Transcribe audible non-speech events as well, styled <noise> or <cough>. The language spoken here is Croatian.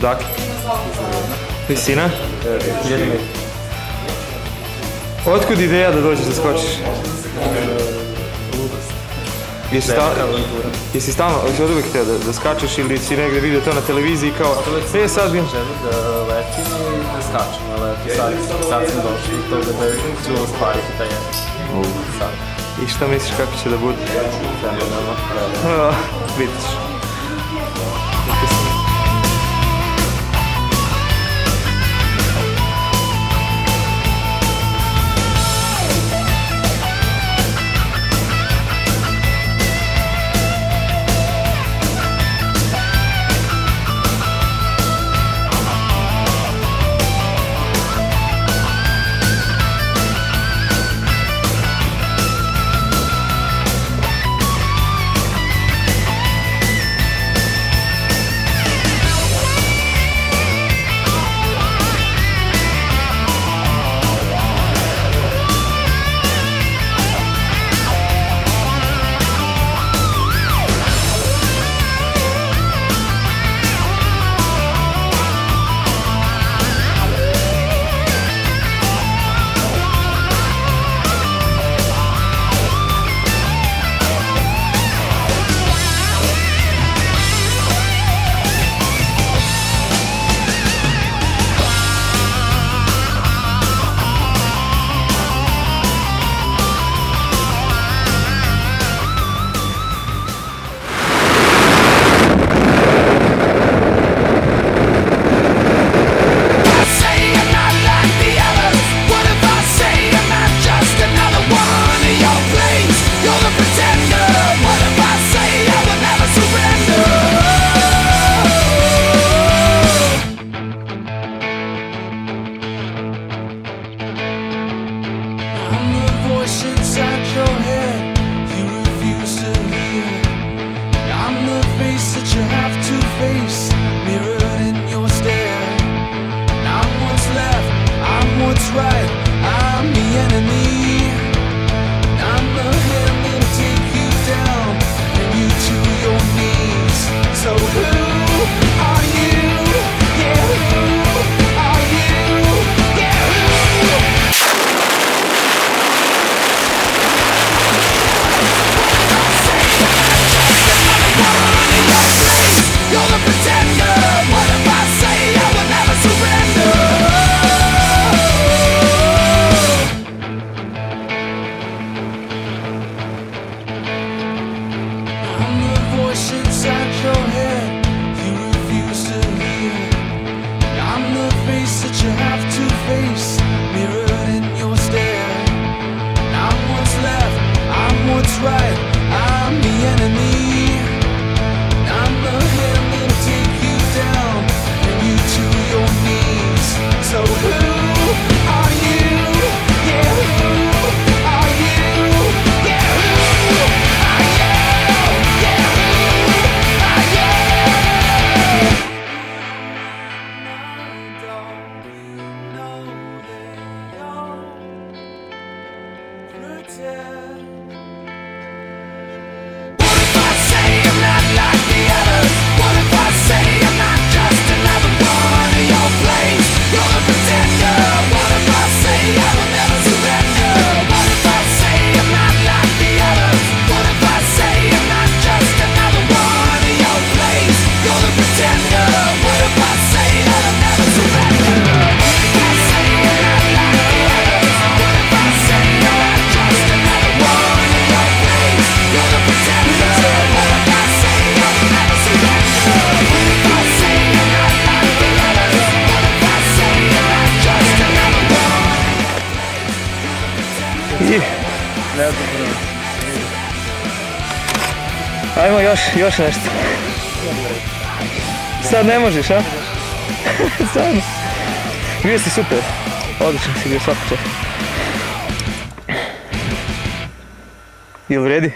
Dak. Visina? Otkud ideja da dođeš da skočiš? Jesi, sta, jesi stalno, jesi od uvijek htio da, da skačeš ili si negdje vidio to na televiziji kao, e sad bi... Želim da letim i da skačem, ali sad, sad sam došao do toga da ću stvariti taj jedan. I šta misliš kako će da bude? <laughs> Vidit Vidiš. voice inside your head you refuse to hear. I'm the face that you have to face. ocean Ajmo još, još nešto. Sad ne možeš, a? <laughs> Sad. Bio si super. Odličan si bio svaki čas. Jel vredi?